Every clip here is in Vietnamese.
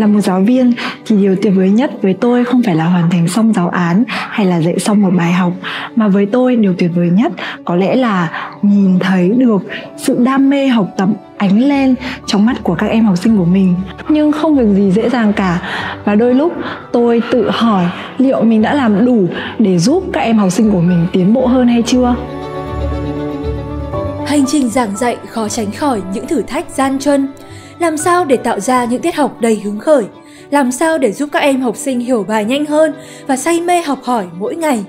Là một giáo viên thì điều tuyệt vời nhất với tôi không phải là hoàn thành xong giáo án hay là dạy xong một bài học, mà với tôi điều tuyệt vời nhất có lẽ là nhìn thấy được sự đam mê học tập ánh lên trong mắt của các em học sinh của mình. Nhưng không việc gì dễ dàng cả, và đôi lúc tôi tự hỏi liệu mình đã làm đủ để giúp các em học sinh của mình tiến bộ hơn hay chưa? Hành trình giảng dạy khó tránh khỏi những thử thách gian truân làm sao để tạo ra những tiết học đầy hứng khởi làm sao để giúp các em học sinh hiểu bài nhanh hơn và say mê học hỏi mỗi ngày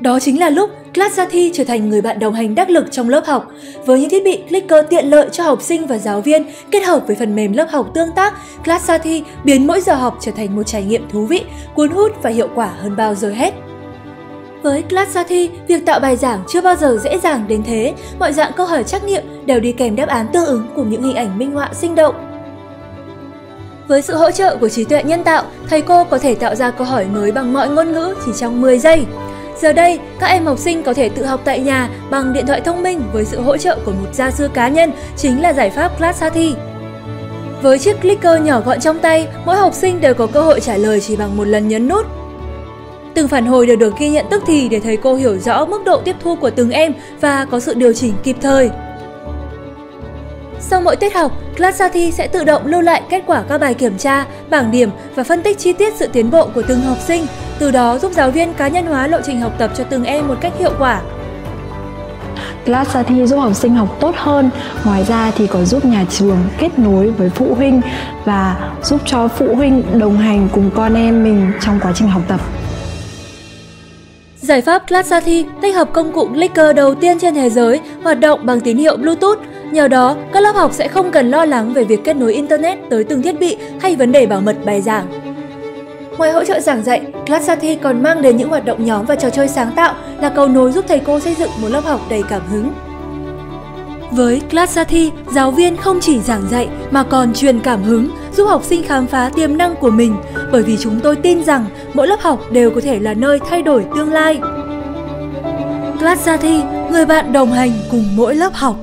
đó chính là lúc Classathi trở thành người bạn đồng hành đắc lực trong lớp học. Với những thiết bị clicker tiện lợi cho học sinh và giáo viên kết hợp với phần mềm lớp học tương tác, Classathi biến mỗi giờ học trở thành một trải nghiệm thú vị, cuốn hút và hiệu quả hơn bao giờ hết. Với Classati, việc tạo bài giảng chưa bao giờ dễ dàng đến thế, mọi dạng câu hỏi trắc nghiệm đều đi kèm đáp án tương ứng cùng những hình ảnh minh họa sinh động. Với sự hỗ trợ của trí tuệ nhân tạo, thầy cô có thể tạo ra câu hỏi mới bằng mọi ngôn ngữ chỉ trong 10 giây. Giờ đây, các em học sinh có thể tự học tại nhà bằng điện thoại thông minh với sự hỗ trợ của một gia sư cá nhân chính là giải pháp Classati. Với chiếc clicker nhỏ gọn trong tay, mỗi học sinh đều có cơ hội trả lời chỉ bằng một lần nhấn nút. Từng phản hồi đều được ghi nhận tức thì để thầy cô hiểu rõ mức độ tiếp thu của từng em và có sự điều chỉnh kịp thời. Sau mỗi tiết học, Classati sẽ tự động lưu lại kết quả các bài kiểm tra, bảng điểm và phân tích chi tiết sự tiến bộ của từng học sinh, từ đó giúp giáo viên cá nhân hóa lộ trình học tập cho từng em một cách hiệu quả. Classati giúp học sinh học tốt hơn, ngoài ra thì còn giúp nhà trường kết nối với phụ huynh và giúp cho phụ huynh đồng hành cùng con em mình trong quá trình học tập. Giải pháp Classati tích hợp công cụ clicker đầu tiên trên thế giới hoạt động bằng tín hiệu Bluetooth. Nhờ đó, các lớp học sẽ không cần lo lắng về việc kết nối Internet tới từng thiết bị hay vấn đề bảo mật bài giảng. Ngoài hỗ trợ giảng dạy, Classati còn mang đến những hoạt động nhóm và trò chơi sáng tạo là cầu nối giúp thầy cô xây dựng một lớp học đầy cảm hứng. Với Classati, giáo viên không chỉ giảng dạy mà còn truyền cảm hứng, giúp học sinh khám phá tiềm năng của mình bởi vì chúng tôi tin rằng mỗi lớp học đều có thể là nơi thay đổi tương lai. Classati, người bạn đồng hành cùng mỗi lớp học.